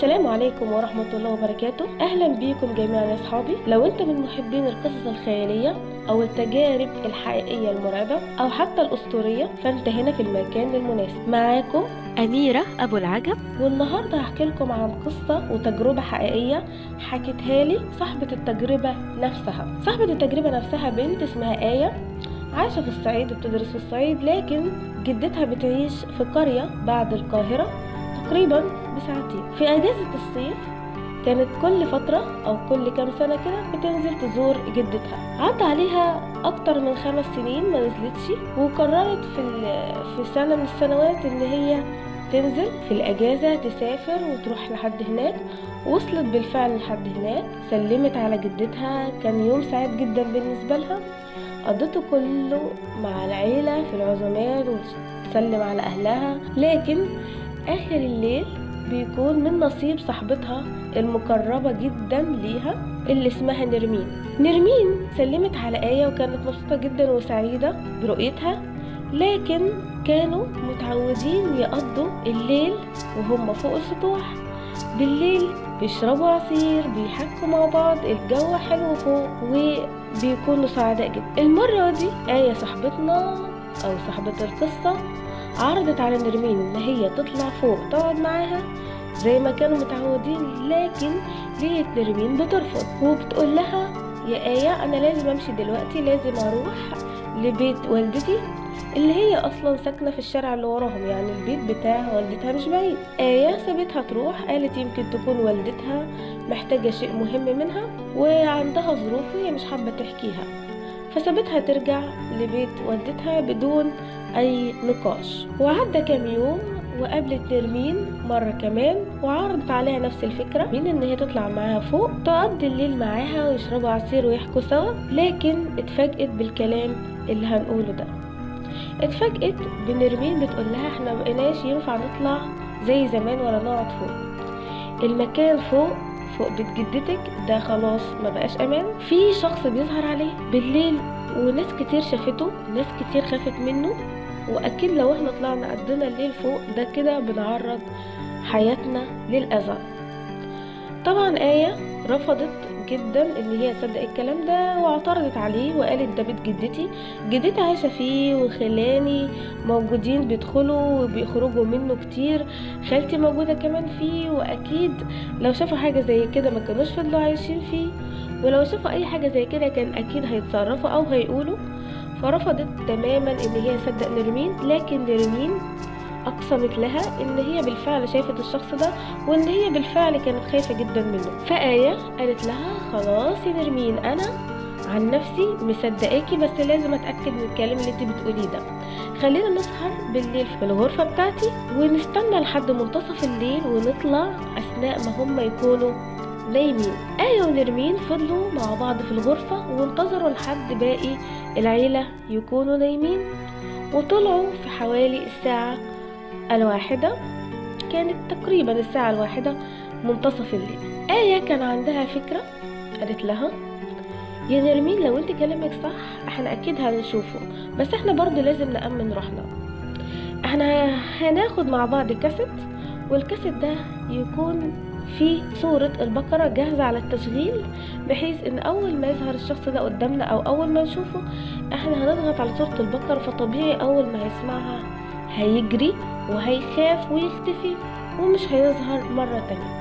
السلام عليكم ورحمة الله وبركاته. أهلا بيكم جميعا يا أصحابي. لو أنت من محبين القصص الخيالية أو التجارب الحقيقية المرعبة أو حتى الأسطورية فأنت هنا في المكان المناسب. معاكم أميرة أبو العجب. والنهاردة هحكي لكم عن قصة وتجربة حقيقية حكتها لي صاحبة التجربة نفسها. صاحبة التجربة نفسها بنت اسمها آية عايشة في الصعيد وبتدرس في الصعيد لكن جدتها بتعيش في قرية بعد القاهرة تقريبا بساعتين. في أجازة الصيف كانت كل فترة أو كل كام سنة كده بتنزل تزور جدتها. عدى عليها أكتر من خمس سنين ما نزلتش وقررت في, في سنة من السنوات إن هي تنزل في الأجازة تسافر وتروح لحد هناك. وصلت بالفعل لحد هناك سلمت على جدتها. كان يوم سعيد جدا بالنسبة لها. قضته كله مع العيلة في العزومات وتسلم على أهلها. لكن آخر الليل بيكون من نصيب صاحبتها المقربة جدا ليها اللي اسمها نرمين. نرمين سلمت على آية وكانت مبسوطة جدا وسعيدة برؤيتها لكن كانوا متعودين يقضوا الليل وهم فوق السطوح. بالليل بيشربوا عصير بيحكوا مع بعض الجو حلو فوق وبيكونوا سعداء جدا. المرة دي آية صاحبتنا أو صاحبة القصة عرضت على نرمين إن هي تطلع فوق تقعد معاها زي ما كانوا متعودين لكن لقيت نرمين بترفض وبتقول لها يا آية أنا لازم أمشي دلوقتي لازم أروح لبيت والدتي اللي هي أصلا ساكنة في الشارع اللي وراهم يعني البيت بتاع والدتها مش بعيد. آية سابتها تروح قالت يمكن تكون والدتها محتاجة شيء مهم منها وعندها ظروف وهي مش حابة تحكيها. فسابتها ترجع لبيت والدتها بدون أي نقاش. وعدى كام يوم وقابلت نرمين مرة كمان وعرضت عليها نفس الفكرة. من إن هي تطلع معاها فوق؟ تقضي الليل معاها ويشربوا عصير ويحكوا سوا. لكن اتفاجئت بالكلام اللي هنقوله ده. اتفاجئت بنرمين بتقول لها إحنا مبقناش ينفع نطلع زي زمان ولا نقعد فوق. المكان فوق فوق بيت جدتك ده خلاص ما بقاش أمان. في شخص بيظهر عليه. بالليل وناس كتير شافته ناس كتير خافت منه وأكيد لو إحنا طلعنا قدنا الليل فوق ده كده بنعرض حياتنا للأذى. طبعا آية رفضت جدا إن هي تصدق الكلام ده واعترضت عليه وقالت ده بيت جدتي. جدتي عايشة فيه وخلاني موجودين بيدخلوا وبيخرجوا منه كتير. خالتي موجودة كمان فيه وأكيد لو شافوا حاجة زي كده ما كانوش فضلوا عايشين فيه. ولو شافوا أي حاجة زي كده كان أكيد هيتصرفوا أو هيقولوا. فرفضت تماما إن هي تصدق نرمين لكن نرمين أقسمت لها إن هي بالفعل شافت الشخص ده وإن هي بالفعل كانت خايفة جدا منه. فآية قالت لها خلاص يا نرمين أنا عن نفسي مصدقاكي بس لازم أتأكد من الكلام اللي انت بتقوليه ده. خلينا نسهر بالليل في الغرفة بتاعتي ونستنى لحد منتصف الليل ونطلع أثناء ما هم يكونوا نايمين آية ونرمين فضلوا مع بعض في الغرفة وانتظروا لحد باقي العيلة يكونوا نايمين. وطلعوا في حوالي الساعة الواحدة. كانت تقريبا الساعة الواحدة منتصف الليل. آية كان عندها فكرة قالت لها يا نرمين لو أنت كلامك صح إحنا أكيد هنشوفه بس إحنا برضو لازم نأمن روحنا. إحنا هناخد مع بعض كاسيت والكاسيت ده يكون في صورة البقرة جاهزة على التشغيل بحيث إن أول ما يظهر الشخص ده قدامنا أو أول ما نشوفه إحنا هنضغط على صورة البقرة فطبيعي أول ما يسمعها هيجري وهيخاف ويختفي ومش هيظهر مرة تانية.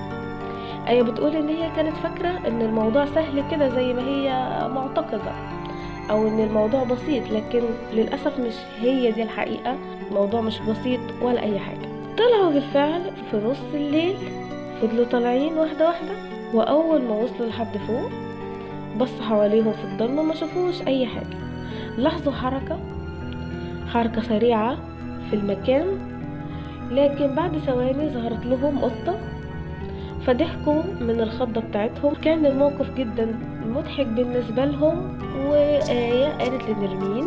أيوة بتقول إن هي كانت فاكرة إن الموضوع سهل كده زي ما هي معتقدة أو إن الموضوع بسيط لكن للأسف مش هي دي الحقيقة. الموضوع مش بسيط ولا أي حاجة. طلعوا بالفعل في نص الليل. فضلوا طالعين واحدة واحدة وأول ما وصلوا لحد فوق بصوا حواليهم في الضلمة ما شافوش أي حاجة. لاحظوا حركة حركة سريعة في المكان لكن بعد ثواني ظهرت لهم قطة فضحكوا من الخضة بتاعتهم. كان الموقف جدا مضحك بالنسبة لهم وآية قالت لنرمين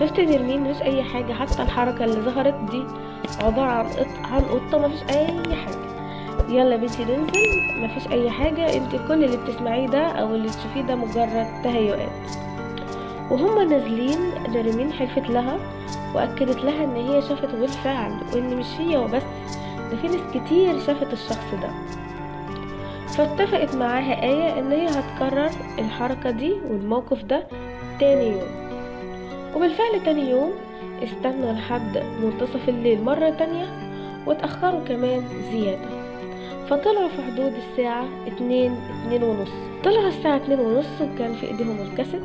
شفت نرمين مش أي حاجة حتى الحركة اللي ظهرت دي عبارة عن قطة مفيش أي حاجة. يلا بنتي ننزل مفيش أي حاجة. أنت كل اللي بتسمعيه ده أو اللي تشوفيه ده مجرد تهيؤات. وهما نازلين نرمين حلفت لها وأكدت لها إن هي شافته بالفعل وإن مش هي وبس ده في ناس كتير شافت الشخص ده. فاتفقت معاها آية إن هي هتكرر الحركة دي والموقف ده تاني يوم. وبالفعل تاني يوم استنوا لحد منتصف الليل مرة تانية واتأخروا كمان زيادة. فطلعوا في حدود الساعة اتنين اتنين ونص. طلعوا الساعة اتنين ونص وكان في ايديهم الكاسيت.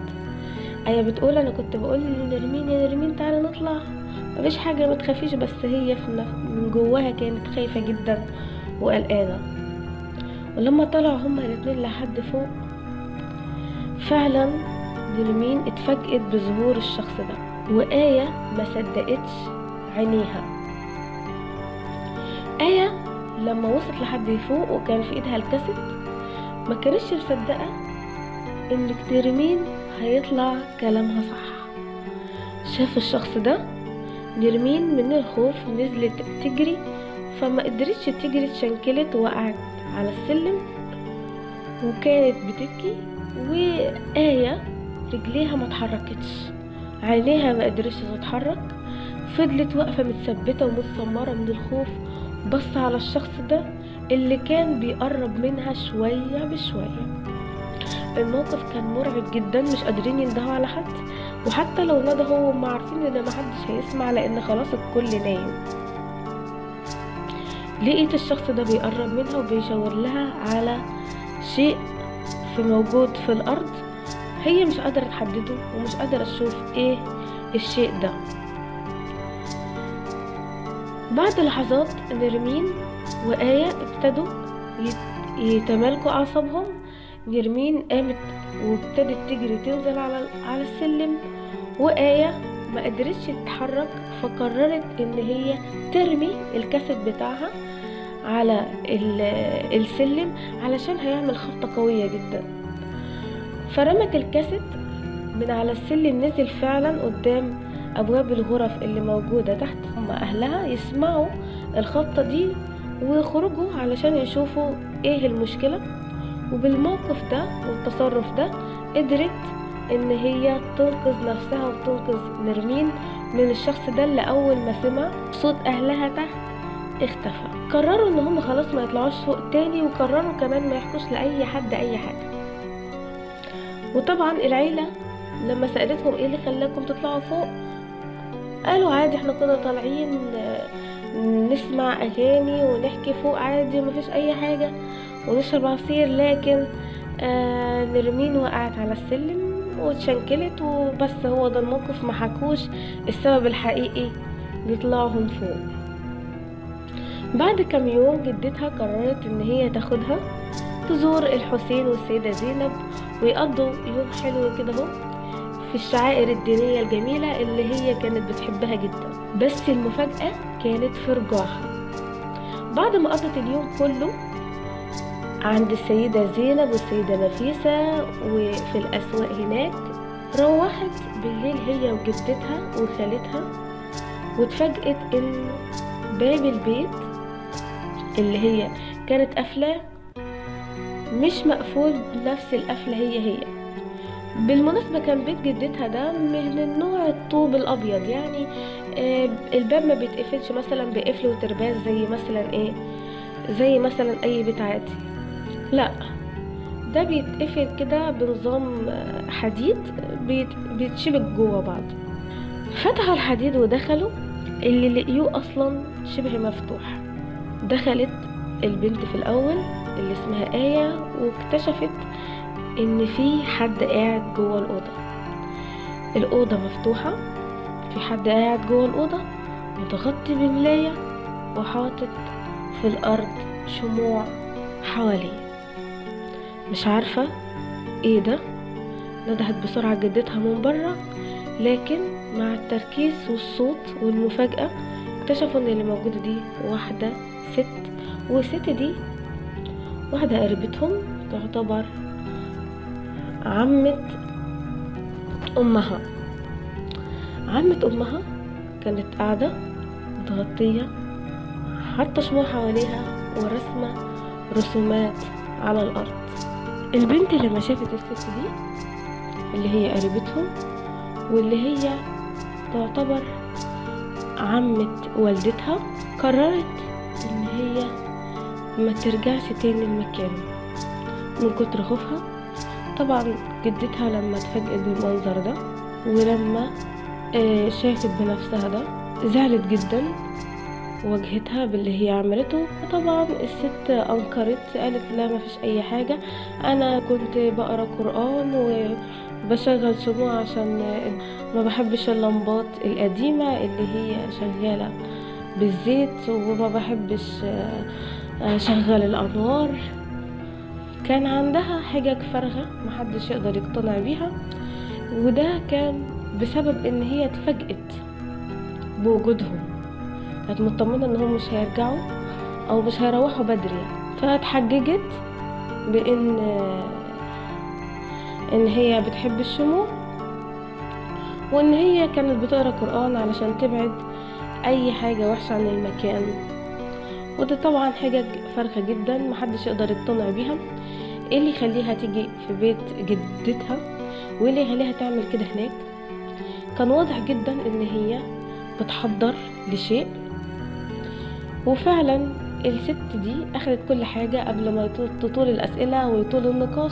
آية بتقول أنا كنت بقول لنرمين يا نرمين تعالى نطلع. مفيش حاجة ما تخافيش بس هي من جواها كانت خايفة جدا وقلقانة. ولما طلعوا هما الاتنين لحد فوق فعلا نرمين اتفاجئت بظهور الشخص ده. وآية ما صدقتش عينيها. آية لما وصلت لحد فوق وكان في إيدها الكاسيت ما كانتش مصدقة إن نرمين هيطلع كلامها صح. شاف الشخص ده نرمين من الخوف نزلت تجري فما قدرتش تجري اتشنكلت وقعت على السلم وكانت بتبكي وآية رجليها ما اتحركتش. عينيها ما قدرتش تتحرك فضلت واقفة متثبتة ومتسمرة من الخوف بص على الشخص ده اللي كان بيقرب منها شوية بشوية. الموقف كان مرعب جدا مش قادرين يندهوا على حد. وحتى لو ندهوا هم عارفين إن محدش هيسمع لأن خلاص الكل نايم. لقيت الشخص ده بيقرب منها وبيشاور لها على شيء في موجود في الأرض. هي مش قادرة تحدده ومش قادرة تشوف إيه الشيء ده. بعد لحظات نرمين وآية ابتدوا يتمالكوا أعصابهم نرمين قامت وابتدت تجري تنزل على السلم وآية ما قدرتش تتحرك فقررت إن هي ترمي الكاسيت بتاعها على السلم علشان هيعمل خبطة قوية جدا. فرمت الكاسيت من على السلم نزل فعلا قدام أبواب الغرف اللي موجودة تحت هم أهلها يسمعوا الخبطة دي ويخرجوا علشان يشوفوا إيه المشكلة. وبالموقف ده والتصرف ده قدرت إن هي تنقذ نفسها وتنقذ نرمين من الشخص ده اللي أول ما سمع صوت أهلها تحت اختفى. قرروا إن هم خلاص ما يطلعوش فوق تاني وقرروا كمان ما يحكوش لأي حد أي حاجة. وطبعا العيلة لما سألتهم إيه اللي خلاكم تطلعوا فوق قالوا عادي إحنا كنا طالعين نسمع أغاني ونحكي فوق عادي مفيش أي حاجة ونشرب عصير لكن آه نرمين وقعت على السلم واتشنكلت وبس. هو ده الموقف ما حكوش السبب الحقيقي لطلعهم فوق. بعد كام يوم جدتها قررت إن هي تاخدها تزور الحسين والسيدة زينب ويقضوا يوم حلو كده أهو. في الشعائر الدينية الجميلة اللي هي كانت بتحبها جدا. بس المفاجأة كانت في رجوعها. بعد ما قضت اليوم كله عند السيدة زينب والسيدة نفيسة وفي الأسواق هناك روحت بالليل هي وجدتها وخالتها واتفاجئت إن باب البيت اللي هي كانت قافلاه مش مقفول بنفس القفلة هي هي. بالمناسبة كان بيت جدتها ده من النوع الطوب الأبيض يعني آه الباب ما بيتقفلش مثلا بقفل وترباز زي مثلا إيه؟ زي مثلا أي بيت عادي. لا ده بيتقفل كده بنظام حديد بيتشبك جوه بعض. فتحوا الحديد ودخلوا اللي لقيوه أصلا شبه مفتوح. دخلت البنت في الأول اللي اسمها آية واكتشفت إن في حد قاعد جوه الأوضة. الأوضة مفتوحة في حد قاعد جوه الأوضة متغطي بملاية وحاطط في الأرض شموع حواليه. مش عارفة إيه ده؟ ندهت بسرعة جدتها من برا لكن مع التركيز والصوت والمفاجأة اكتشفوا إن اللي موجودة دي واحدة ست والست دي واحدة قريبتهم تعتبر عمة أمها. عمة أمها كانت قاعدة متغطية حاطة شموع حواليها ورسمة رسومات على الأرض. البنت لما شافت الست دي اللي هي قريبتهم واللي هي تعتبر عمة والدتها قررت إن هي ما ترجعش تاني المكان من كتر خوفها طبعا جدتها لما اتفاجئت بالمنظر ده ولما آه، شافت بنفسها ده زعلت جدا واجهتها باللي هي عملته. وطبعا الست أنكرت قالت لا ما فيش أي حاجة. أنا كنت بقرأ قرآن وبشغل شموع عشان ما بحبش اللمبات القديمة اللي هي شغالة بالزيت وما بحبش آه، أشغل الأنوار. كان عندها حجج فارغه محدش يقدر يقتنع بيها وده كان بسبب إن هي اتفاجئت بوجودهم. كانت مطمنة إن هم مش هيرجعوا أو مش هيروحوا بدري يعني. فاتحججت بإن إن هي بتحب الشموع وإن هي كانت بتقرأ قرآن علشان تبعد أي حاجة وحشة عن المكان. وده طبعا حجج فارغة جدا محدش يقدر يقتنع بيها. إيه اللي يخليها تيجي في بيت جدتها؟ وإيه اللي يخليها تعمل كده هناك؟ كان واضح جدا إن هي بتحضر لشيء. وفعلا الست دي اخدت كل حاجة قبل ما تطول الأسئلة ويطول النقاش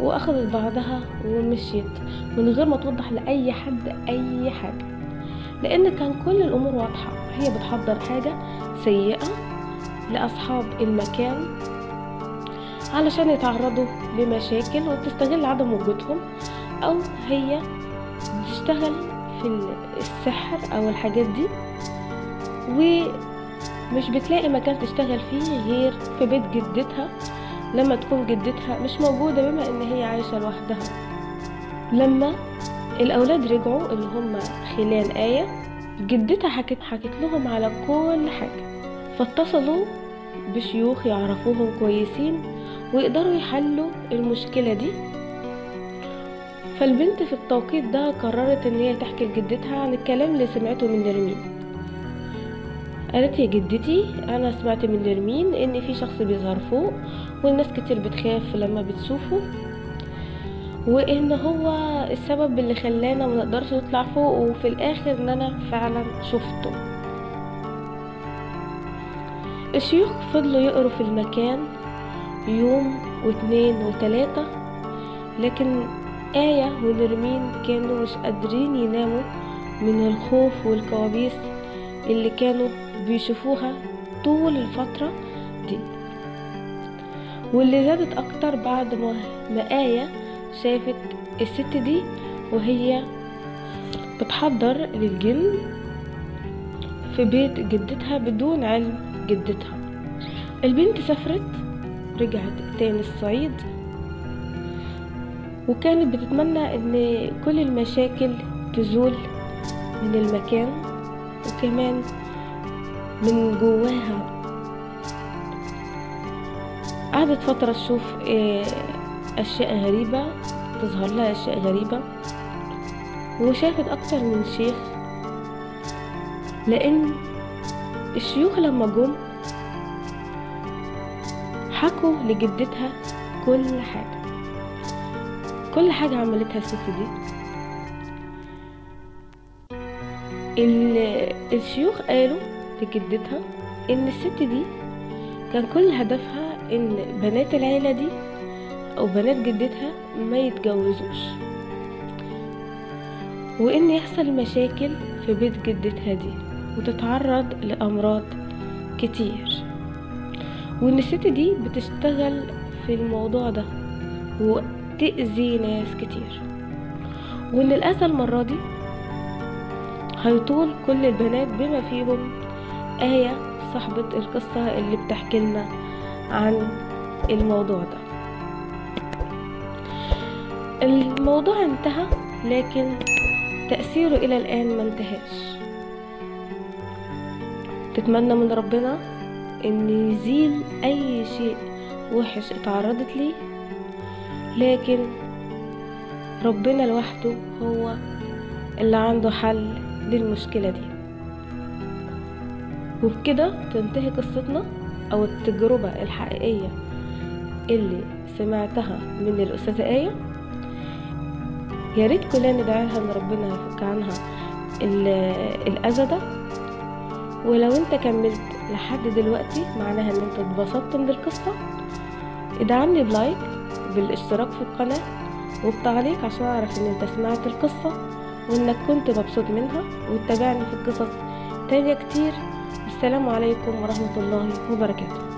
واخدت بعضها ومشيت من غير ما توضح لأي حد أي حاجة. لأن كان كل الأمور واضحة هي بتحضر حاجة سيئة لأصحاب المكان علشان يتعرضوا لمشاكل وتستغل عدم وجودهم أو هي بتشتغل في السحر أو الحاجات دي. ومش بتلاقي مكان تشتغل فيه غير في بيت جدتها. لما تكون جدتها مش موجودة بما إن هي عايشة لوحدها. لما الأولاد رجعوا اللي هم خلال آية جدتها حكت حكت لهم على كل حاجة. فاتصلوا بشيوخ يعرفوهم كويسين ويقدروا يحلوا المشكلة دي. فالبنت في التوقيت ده قررت إن هي تحكي لجدتها عن الكلام اللي سمعته من نرمين. قالت يا جدتي أنا سمعت من نرمين إن في شخص بيظهر فوق والناس كتير بتخاف لما بتشوفه وإن هو السبب اللي خلانا ما نقدرش نطلع فوق وفي الآخر إن أنا فعلا شفته. الشيوخ فضلوا يقروا في المكان يوم واتنين وتلاتة لكن آية ونرمين كانوا مش قادرين يناموا من الخوف والكوابيس اللي كانوا بيشوفوها طول الفترة دي. واللي زادت أكتر بعد ما آية شافت الست دي وهي بتحضر للجن في بيت جدتها بدون علم. جدتها. البنت سافرت رجعت تاني الصعيد وكانت بتتمنى إن كل المشاكل تزول من المكان وكمان من جواها. قعدت فترة تشوف أشياء غريبة تظهر لها أشياء غريبة وشافت أكتر من شيخ لأن الشيوخ لما جم حكوا لجدتها كل حاجة. كل حاجة عملتها الست دي. الشيوخ قالوا لجدتها إن الست دي كان كل هدفها إن بنات العيلة دي أو بنات جدتها ما يتجوزوش. وإن يحصل مشاكل في بيت جدتها دي. وتتعرض لأمراض كتير. وإن الست دي بتشتغل في الموضوع ده وتأذي ناس كتير. وإن الأذى المرة دي هيطول كل البنات بما فيهم آية صاحبة القصة اللي بتحكي لنا عن الموضوع ده. الموضوع انتهى لكن تأثيره إلى الآن ما انتهاش. تتمنى من ربنا إن يزيل أي شيء وحش اتعرضت ليه. لكن ربنا لوحده هو اللي عنده حل للمشكلة دي. وبكده تنتهي قصتنا أو التجربة الحقيقية اللي سمعتها من الأستاذة آية. يا ريت كلنا ندعي لها إن ربنا يفك عنها الأذى ده. ولو انت كملت لحد دلوقتي معناها ان انت اتبسطت من القصة ادعمني بلايك بالاشتراك في القناة وبتعليق عشان اعرف ان انت سمعت القصة وانك كنت مبسوط منها وتتابعني في قصص تانية كتير. والسلام عليكم ورحمة الله وبركاته.